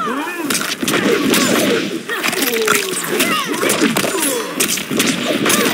Oh, my God.